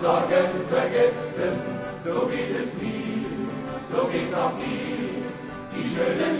Sorgen vergessen, so geht es mir, so geht's auch dir. Die schönen